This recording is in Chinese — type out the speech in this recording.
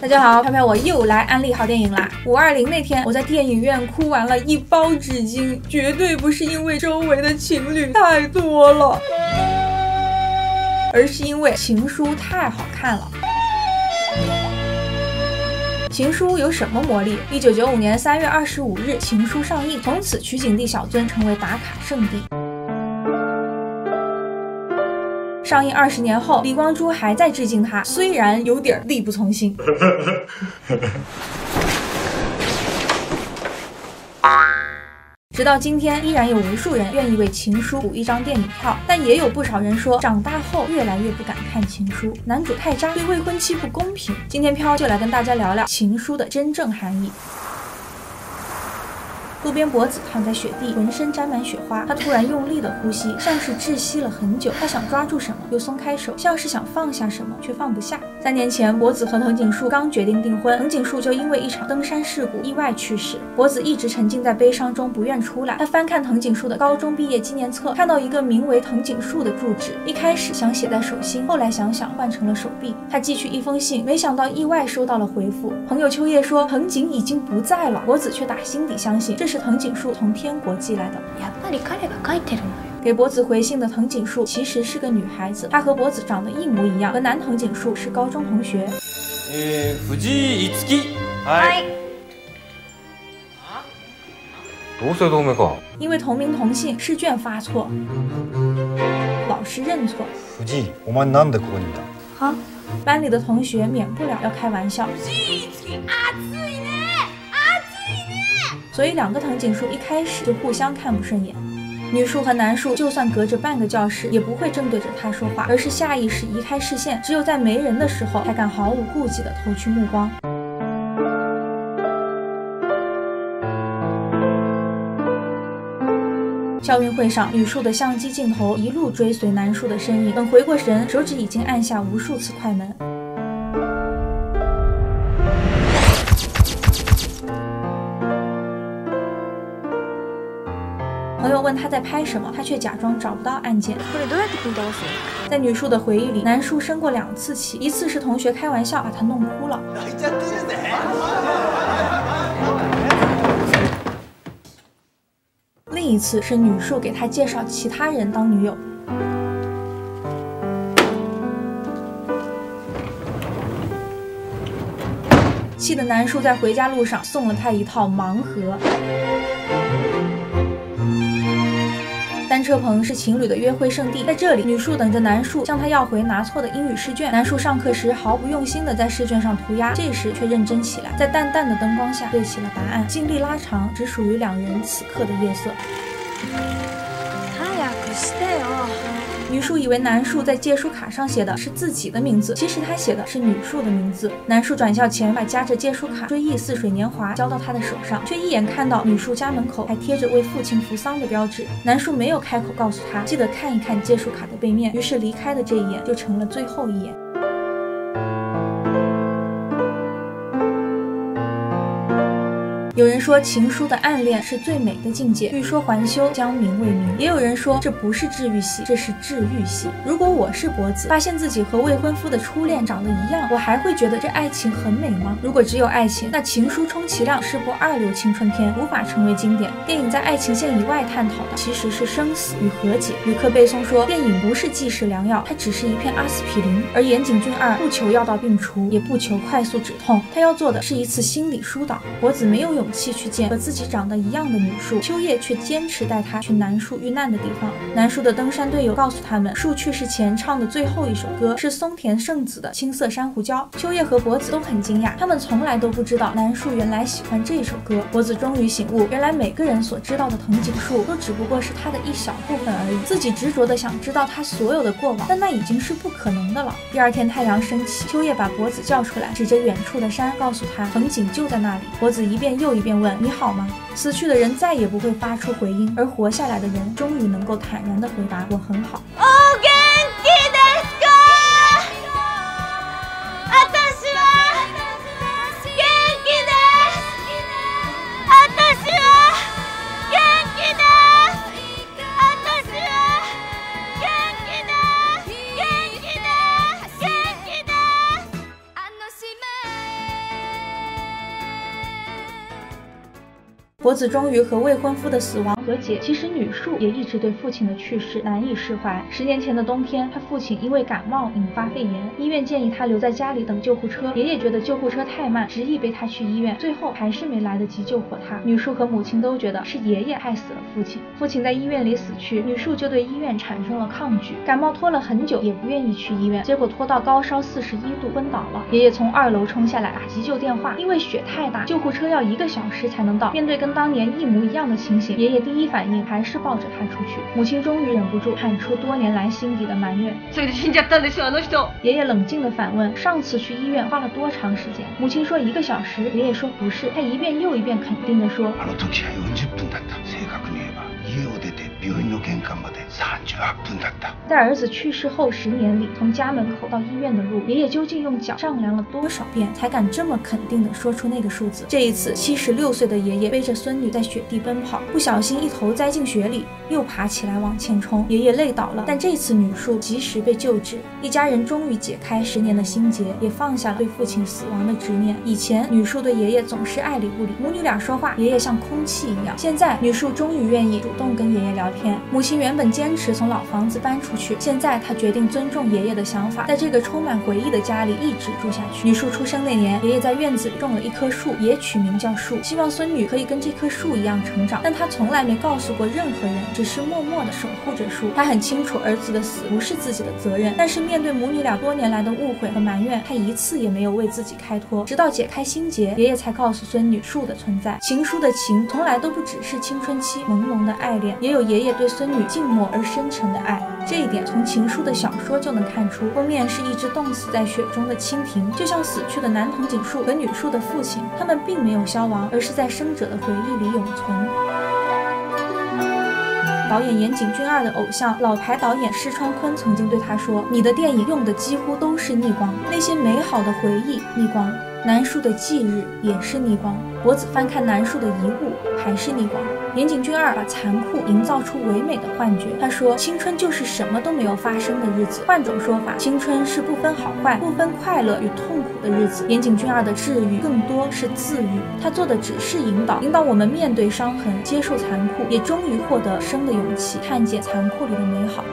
大家好，飘飘我又来安利好电影啦！五二零那天，我在电影院哭完了一包纸巾，绝对不是因为周围的情侣太多了，而是因为《情书》太好看了。《情书》有什么魔力？一九九五年三月二十五日，《情书》上映，从此取景地小樽成为打卡圣地。上映二十年后，李光洙还在致敬他，虽然有点力不从心。直到今天，依然有无数人愿意为《情书》补一张电影票，但也有不少人说，长大后越来越不敢看《情书》，男主太渣，对未婚妻不公平。今天飘就来跟大家聊聊《情书》的真正含义。路边博子躺在雪地，浑身沾满雪花。他突然用力的呼吸，像是窒息了很久。他想抓住什么，又松开手，像是想放下什么，却放不下。三年前，博子和藤井树刚决定订婚，藤井树就因为一场登山事故意外去世。博子一直沉浸在悲伤中，不愿出来。他翻看藤井树的高中毕业纪念册，看到一个名为藤井树的住址。一开始想写在手心，后来想想换成了手臂。他寄去一封信，没想到意外收到了回复。朋友秋叶说藤井已经不在了，博子却打心底相信这。是藤井树从天国寄来的。给博子回信的藤井树其实是个女孩子，她和博子长得一模一样，和男藤井树是高中同学。え、藤井樹。はい。同姓同名か。因为同名同姓，试卷发错，老师认错。藤井，お前なんでここにいた？好，班里的同学免不了要开玩笑。 所以两个藤井树一开始就互相看不顺眼，女树和男树就算隔着半个教室，也不会正对着他说话，而是下意识移开视线，只有在没人的时候，才敢毫无顾忌地投去目光。校运会上，女树的相机镜头一路追随男树的身影，等回过神，手指已经按下无数次快门。他在拍什么，他却假装找不到按键。在女树的回忆里，男树生过两次气，一次是同学开玩笑把他弄哭了，另一次是女树给他介绍其他人当女友。气的男树在回家路上送了他一套盲盒。车棚是情侣的约会圣地，在这里，女树等着男树向她要回拿错的英语试卷。男树上课时毫不用心的在试卷上涂鸦，这时却认真起来，在淡淡的灯光下对起了答案。尽力拉长只属于两人此刻的夜色。女树以为男树在借书卡上写的是自己的名字，其实他写的是女树的名字。男树转校前把夹着借书卡《追忆似水年华》交到他的手上，却一眼看到女树家门口还贴着为父亲扶丧的标志。男树没有开口告诉他，记得看一看借书卡的背面。于是离开的这一眼就成了最后一眼。有人说情书的暗恋是最美的境界，欲说还休，将名未明。也有人说这不是治愈系，这是治愈系。如果我是博子，发现自己和未婚夫的初恋长得一样，我还会觉得这爱情很美吗？如果只有爱情，那情书充其量是部二流青春片，无法成为经典。电影在爱情线以外探讨的其实是生死与和解。吕克贝松说，电影不是济世良药，它只是一片阿司匹林。而岩井俊二不求药到病除，也不求快速止痛，他要做的是一次心理疏导。博子没有勇。气去见和自己长得一样的女树，秋叶却坚持带她去南树遇难的地方。南树的登山队友告诉他们，树去世前唱的最后一首歌是松田圣子的《青色珊瑚礁》。秋叶和博子都很惊讶，他们从来都不知道南树原来喜欢这首歌。博子终于醒悟，原来每个人所知道的藤井树都只不过是他的一小部分而已。自己执着的想知道他所有的过往，但那已经是不可能的了。第二天太阳升起，秋叶把博子叫出来，指着远处的山，告诉他藤井就在那里。博子一遍又一。便问你好吗？死去的人再也不会发出回音，而活下来的人终于能够坦然地回答：我很好。博子终于和未婚夫的死亡和解。其实女树也一直对父亲的去世难以释怀。十年前的冬天，他父亲因为感冒引发肺炎，医院建议他留在家里等救护车。爷爷觉得救护车太慢，执意背他去医院，最后还是没来得及救活他。女树和母亲都觉得是爷爷害死了父亲。父亲在医院里死去，女树就对医院产生了抗拒，感冒拖了很久也不愿意去医院，结果拖到高烧四十一度昏倒了。爷爷从二楼冲下来打急救电话，因为雪太大，救护车要一个小时才能到。面对跟当年一模一样的情形，爷爷第一反应还是抱着他出去。母亲终于忍不住喊出多年来心底的埋怨。爷爷冷静地反问：上次去医院花了多长时间？母亲说一个小时。爷爷说不是，他一遍又一遍肯定地说。在儿子去世后十年里，从家门口到医院的路，爷爷究竟用脚丈量了多少遍，才敢这么肯定地说出那个数字？这一次，七十六岁的爷爷背着孙女在雪地奔跑，不小心一头栽进雪里，又爬起来往前冲，爷爷累倒了。但这次女树及时被救治，一家人终于解开十年的心结，也放下了对父亲死亡的执念。以前，女树对爷爷总是爱理不理，母女俩说话，爷爷像空气一样。现在，女树终于愿意主动跟爷爷聊天。母亲原本坚持从老房子搬出去。现在他决定尊重爷爷的想法，在这个充满回忆的家里一直住下去。女树出生那年，爷爷在院子里种了一棵树，也取名叫树，希望孙女可以跟这棵树一样成长。但他从来没告诉过任何人，只是默默地守护着树。他很清楚儿子的死不是自己的责任，但是面对母女俩多年来的误会和埋怨，他一次也没有为自己开脱。直到解开心结，爷爷才告诉孙女树的存在。情书的情从来都不只是青春期朦胧的爱恋，也有爷爷对孙女静默而深沉的爱。这一点从情书的小说就能看出，封面是一只冻死在雪中的蜻蜓，就像死去的男藤井树和女树的父亲，他们并没有消亡，而是在生者的回忆里永存。导演岩井俊二的偶像老牌导演石川昆曾经对他说：“你的电影用的几乎都是逆光，那些美好的回忆，逆光。南树的忌日也是逆光，博子翻看南树的遗物还是逆光。”岩井俊二把残酷营造出唯美的幻觉。他说：“青春就是什么都没有发生的日子。换种说法，青春是不分好坏、不分快乐与痛苦的日子。”岩井俊二的治愈更多是自愈，他做的只是引导，引导我们面对伤痕，接受残酷，也终于获得生的勇气，看见残酷里的美好。